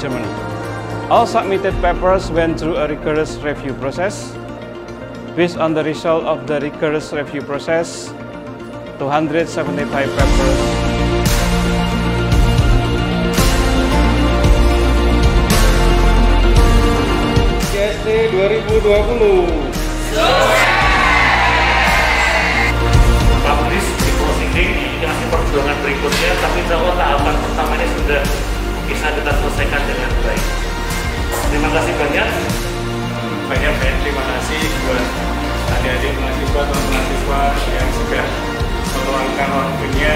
Germany. All submitted papers went through a rigorous review process. Based on the result of the rigorous review process, 275 papers GST 2020. Publish di proceeding indikasi perjuangan berikutnya, tapi bahwa tahapan pertamanya sudah bisa kita selesaikan dengan baik. Terima kasih banyak. Banyak banyak terima kasih buat adik-adik mahasiswa, teman mahasiswa yang sudah meluangkan waktunya